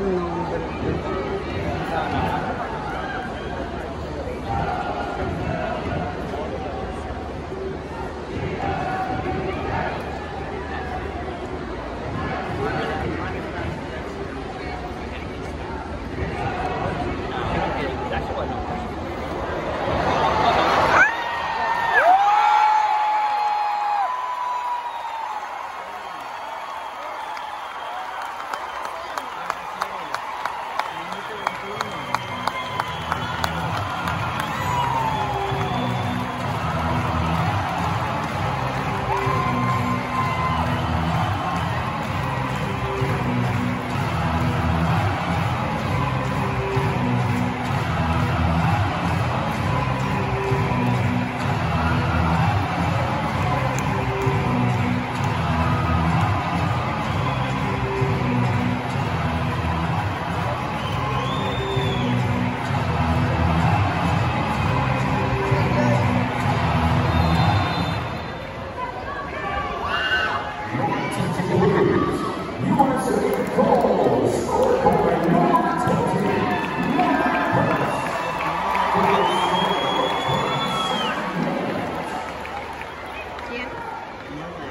Hmm. Yeah.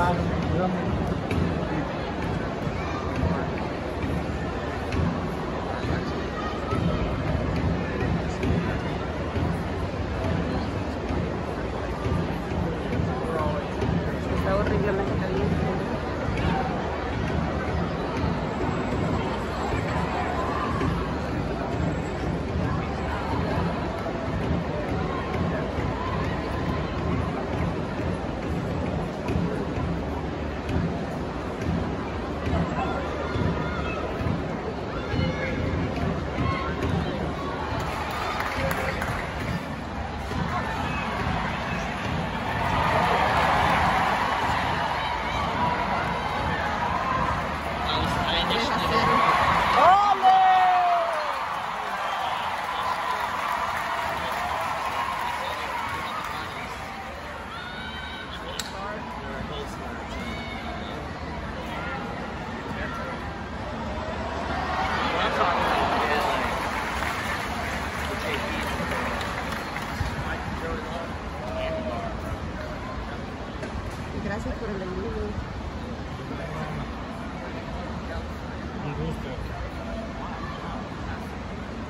Bye.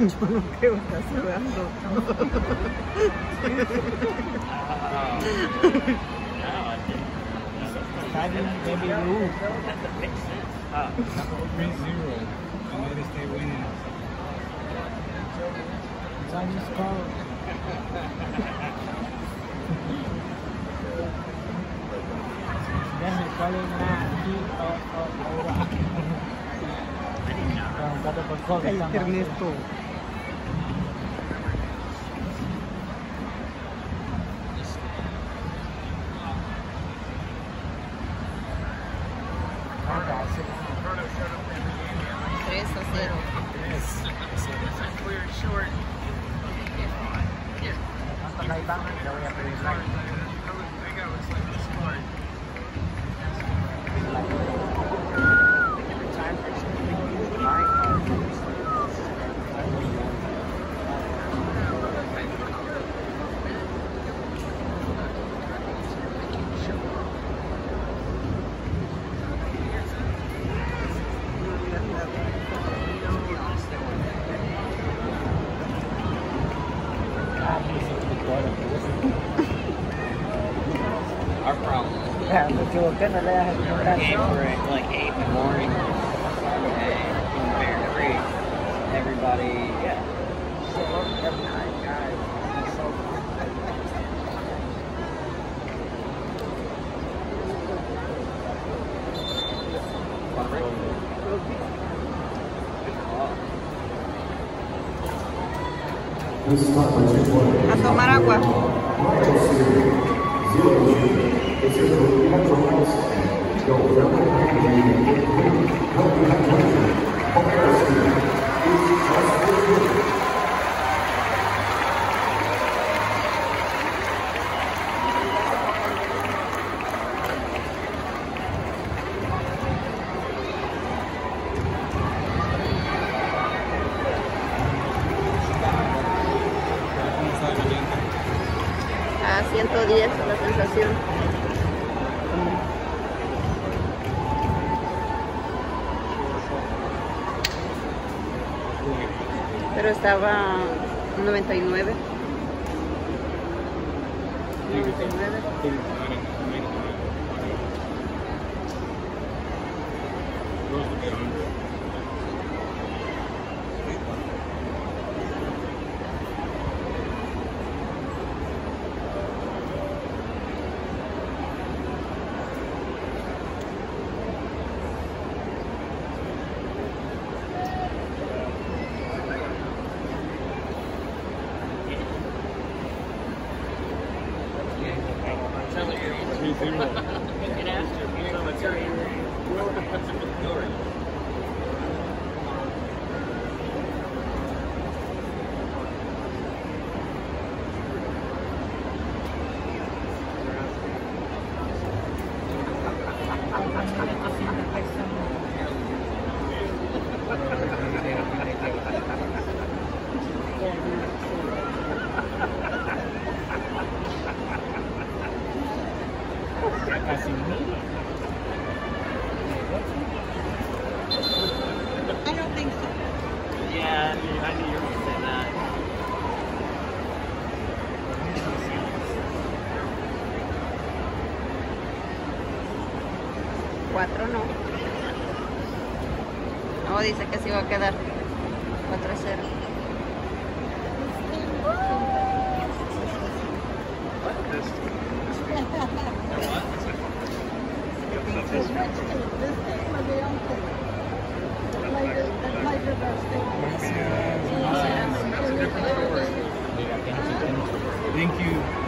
tipo, não deu pra segurar How did maybe you? Ah, 3-0, and let us stay winning. So I well, good gonna had to come back. Game for it, like 8 in the morning. And Bear Creek, everybody, yeah. So, every night, guys. So A tomar agua. A 110 la sensación. Pero estaba 99. 99. 4 no. No, dice que sí va a quedar 4 a 0. Thank you.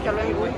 Hasta luego.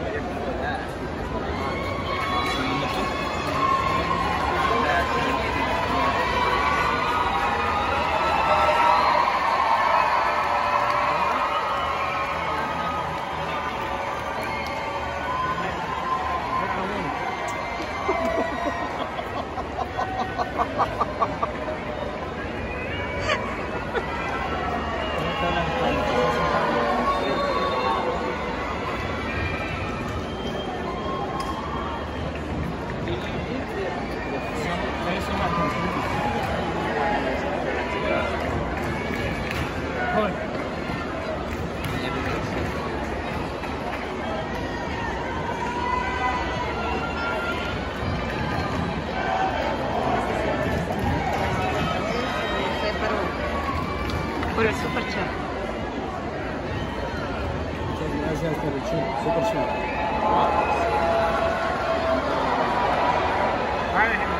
Чак. Азиатский рычаг, супер чак. Правильно.